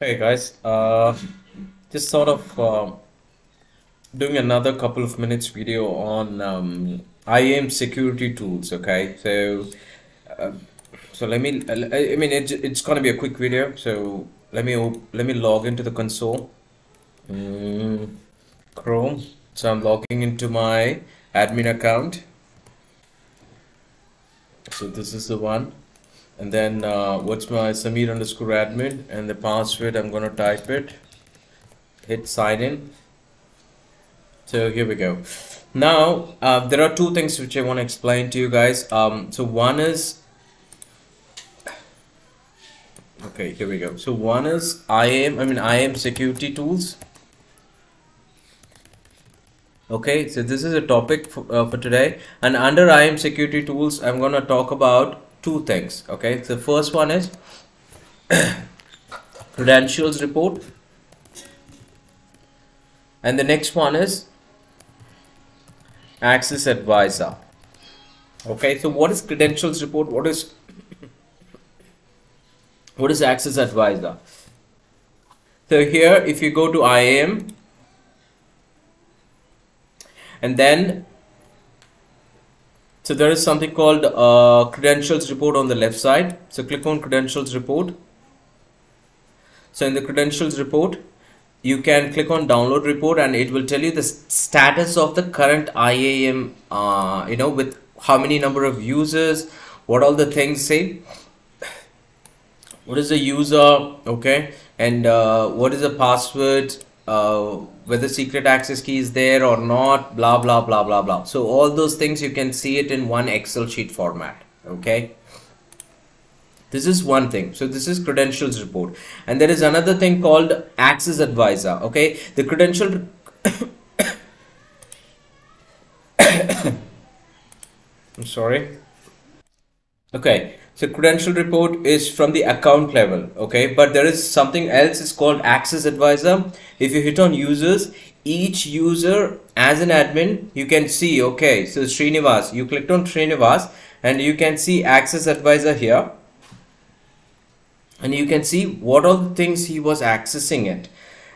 Hey guys, uh, just sort of uh, doing another couple of minutes video on um, IAM security tools. Okay, so uh, so let me. I mean, it, it's gonna be a quick video. So let me let me log into the console, mm, Chrome. So I'm logging into my admin account. So this is the one. And then uh, what's my Samir underscore admin and the password I'm gonna type it. Hit sign in. So here we go. Now uh, there are two things which I want to explain to you guys. Um, so one is okay. Here we go. So one is IAM. I mean IAM security tools. Okay, so this is a topic for, uh, for today, and under IAM security tools, I'm gonna talk about two things. Okay, the first one is credentials report, and the next one is access advisor. Okay, so what is credentials report? What is what is access advisor? So here, if you go to IAM and then so there is something called uh, credentials report on the left side. So click on credentials report. So in the credentials report you can click on download report and it will tell you the status of the current IAM uh, you know with how many number of users what all the things say. What is the user okay and uh, what is the password uh, whether secret access key is there or not blah blah blah blah blah so all those things you can see it in one excel sheet format okay this is one thing so this is credentials report and there is another thing called access advisor okay the credential i'm sorry okay so credential report is from the account level, okay? But there is something else, it's called access advisor. If you hit on users, each user as an admin, you can see, okay, so Srinivas, you clicked on Srinivas and you can see access advisor here. And you can see what all the things he was accessing it.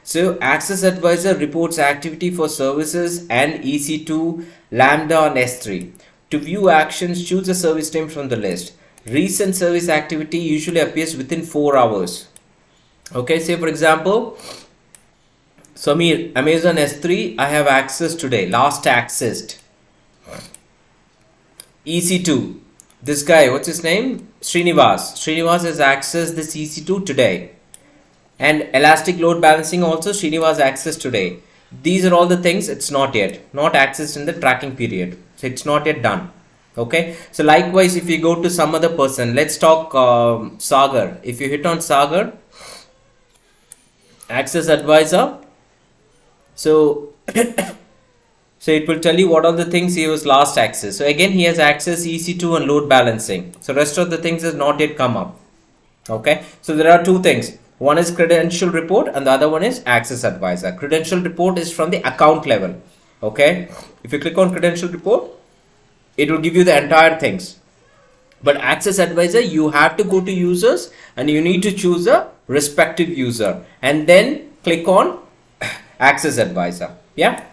So access advisor reports activity for services and EC2, Lambda and S3. To view actions, choose a service name from the list. Recent service activity usually appears within four hours. Okay say for example Samir Amazon S3 I have access today last accessed. EC2 this guy what's his name? Srinivas. Srinivas has accessed this EC2 today. And elastic load balancing also Srinivas accessed today. These are all the things it's not yet not accessed in the tracking period so it's not yet done. Okay? So likewise if you go to some other person let's talk um, Sagar. If you hit on Sagar access advisor. So so it will tell you what are the things he was last access so again he has access EC2 and load balancing. So rest of the things has not yet come up. Okay? So there are two things. One is credential report and the other one is access advisor. Credential report is from the account level okay? If you click on credential report it will give you the entire things. But access advisor you have to go to users and you need to choose a respective user. And then click on access advisor. Yeah